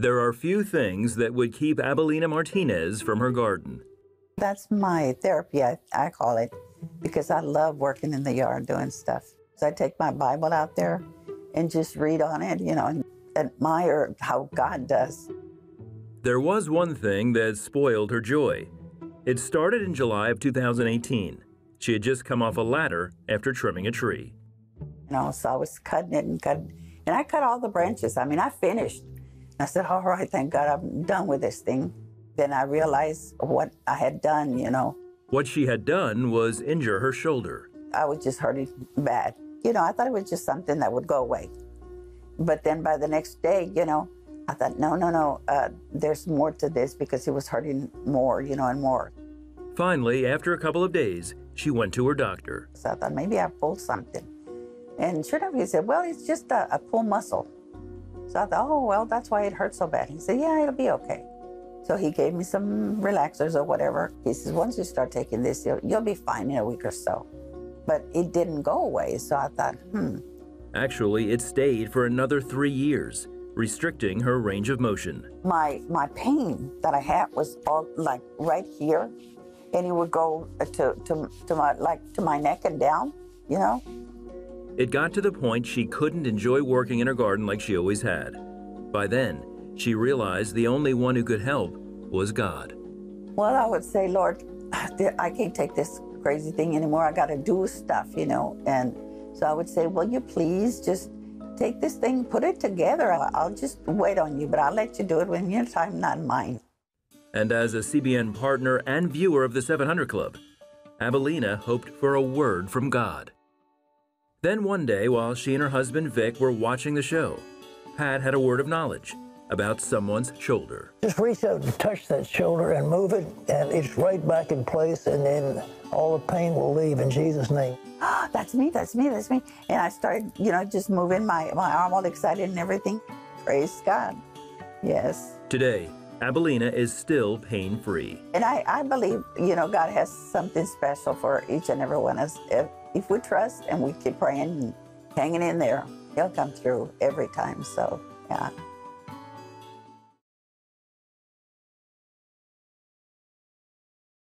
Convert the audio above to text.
There are few things that would keep Abelina Martinez from her garden. That's my therapy, I, I call it, because I love working in the yard doing stuff. So I take my Bible out there and just read on it, you know, and admire how God does. There was one thing that spoiled her joy. It started in July of 2018. She had just come off a ladder after trimming a tree. You know, so I was cutting it and cutting, and I cut all the branches. I mean, I finished. I said, all right, thank God I'm done with this thing. Then I realized what I had done, you know. What she had done was injure her shoulder. I was just hurting bad. You know, I thought it was just something that would go away. But then by the next day, you know, I thought, no, no, no, uh, there's more to this because it was hurting more, you know, and more. Finally, after a couple of days, she went to her doctor. So I thought maybe I pulled something. And sure enough, he said, well, it's just a, a pull muscle. So I thought, oh, well, that's why it hurts so bad. He said, yeah, it'll be okay. So he gave me some relaxers or whatever. He says, once you start taking this, you'll, you'll be fine in a week or so. But it didn't go away. So I thought, hmm. Actually, it stayed for another three years, restricting her range of motion. My, my pain that I had was all like right here. And it would go to, to, to my, like to my neck and down, you know? It got to the point she couldn't enjoy working in her garden like she always had. By then, she realized the only one who could help was God. Well, I would say, Lord, I can't take this crazy thing anymore. I got to do stuff, you know. And so I would say, Will you please just take this thing, put it together? I'll just wait on you, but I'll let you do it when your time, not mine. And as a CBN partner and viewer of the 700 Club, Abelina hoped for a word from God. Then one day, while she and her husband Vic were watching the show, Pat had a word of knowledge about someone's shoulder. Just reach out and touch that shoulder and move it, and it's right back in place, and then all the pain will leave in Jesus' name. Ah, that's me, that's me, that's me. And I started, you know, just moving my, my arm all excited and everything. Praise God. Yes. Today, Abelina is still pain free. And I, I believe, you know, God has something special for each and every one of us. If, we trust and we keep praying and hanging in there, He'll come through every time. So, yeah.